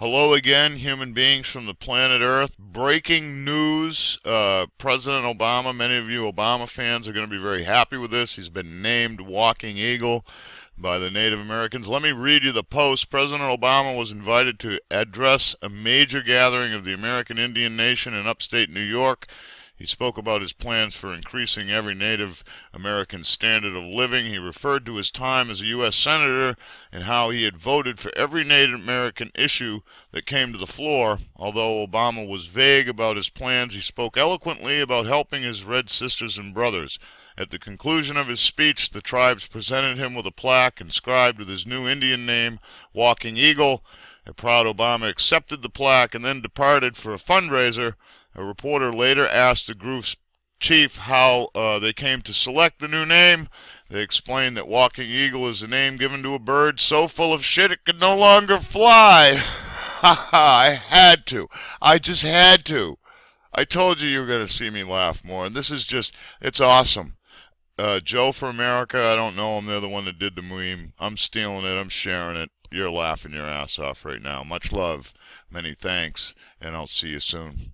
Hello again, human beings from the planet Earth. Breaking news uh, President Obama, many of you Obama fans are going to be very happy with this. He's been named Walking Eagle by the Native Americans. Let me read you the post. President Obama was invited to address a major gathering of the American Indian Nation in upstate New York. He spoke about his plans for increasing every Native American standard of living. He referred to his time as a U.S. Senator and how he had voted for every Native American issue that came to the floor. Although Obama was vague about his plans, he spoke eloquently about helping his red sisters and brothers. At the conclusion of his speech, the tribes presented him with a plaque inscribed with his new Indian name, Walking Eagle. Proud Obama accepted the plaque and then departed for a fundraiser a reporter later asked the group's chief how uh, they came to select the new name. They explained that Walking Eagle is a name given to a bird so full of shit it could no longer fly. I had to. I just had to. I told you you were going to see me laugh more, and this is just, it's awesome. Uh, Joe for America, I don't know him. They're the one that did the meme. I'm stealing it. I'm sharing it. You're laughing your ass off right now. Much love. Many thanks, and I'll see you soon.